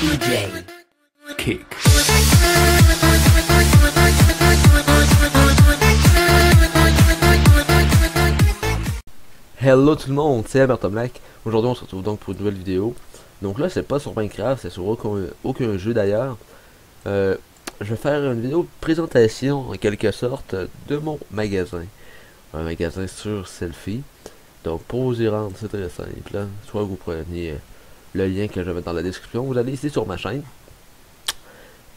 DJ Kick. Hello tout le monde, c'est Alberto Black. Aujourd'hui on se retrouve donc pour une nouvelle vidéo. Donc là c'est pas sur Minecraft, c'est sur aucun, aucun jeu d'ailleurs. Euh, je vais faire une vidéo présentation en quelque sorte de mon magasin. Un magasin sur Selfie. Donc pour vous y rendre c'est très simple. là. Soit vous prenez euh, le lien que je vais dans la description, vous allez ici sur ma chaîne.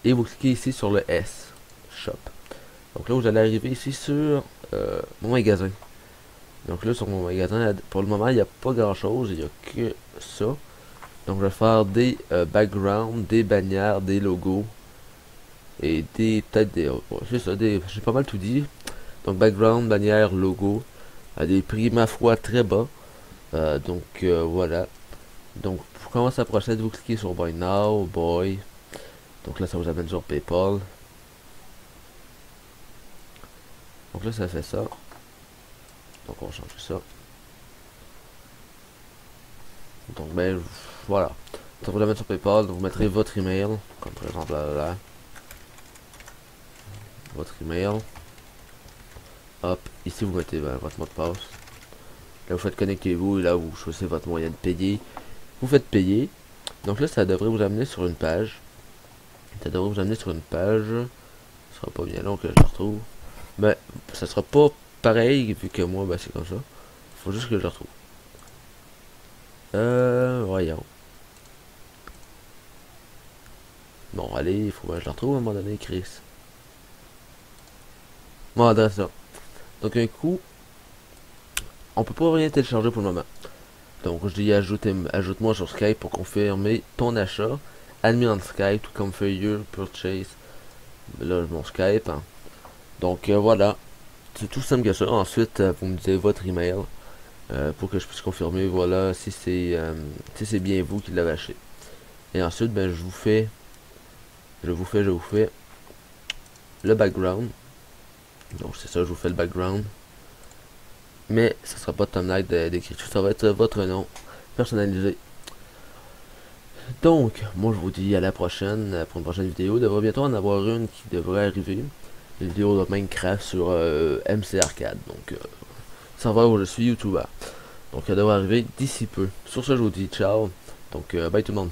Et vous cliquez ici sur le S, Shop. Donc là vous allez arriver ici sur euh, mon magasin. Donc là sur mon magasin, pour le moment il n'y a pas grand chose, il n'y a que ça. Donc je vais faire des euh, backgrounds, des bannières, des logos. Et des peut-être des. des. J'ai pas mal tout dit. Donc background, bannière, logo. À des prix ma foi très bas. Euh, donc voilà. Donc pour comment ça procède, vous cliquez sur Buy Now, Boy. Donc là ça vous amène sur Paypal. Donc là ça fait ça. Donc on va changer ça. Donc ben voilà. Ça vous amène sur Paypal, vous mettrez votre email, comme par exemple là, là, là. Votre email. Hop, ici vous mettez ben, votre mot de passe. Là vous faites connectez-vous et là vous choisissez votre moyen de payer. Vous faites payer. Donc là ça devrait vous amener sur une page. Ça devrait vous amener sur une page. Ce sera pas bien long que je la retrouve. Mais ça sera pas pareil vu que moi bah c'est comme ça. Faut juste que je le retrouve. Euh voyons. Bon allez, il faut que je la retrouve à un moment donné, Chris. Mon adresse là. Donc un coup, on peut pas rien télécharger pour le moment. Donc je dis ajoute-moi sur Skype pour confirmer ton achat. Admis en Skype, tout comme Feuilleux, Purchase. Là mon Skype. hein. Donc euh, voilà. C'est tout simple que ça. Ensuite, euh, vous me dites votre email. euh, pour que je puisse confirmer voilà si c'est si c'est bien vous qui l'avez acheté. Et ensuite ben je vous fais je vous fais je vous fais le background. Donc c'est ça, je vous fais le background. Mais ça sera pas de thumbnail d'écriture, ça va être votre nom personnalisé. Donc, moi je vous dis à la prochaine euh, pour une prochaine vidéo. Il devrait bientôt en avoir une qui devrait arriver. Une vidéo de Minecraft sur euh, MC Arcade. Donc, euh, savoir où je suis YouTuber. Donc, elle devrait arriver d'ici peu. Sur ce, je vous dis ciao. Donc, euh, bye tout le monde.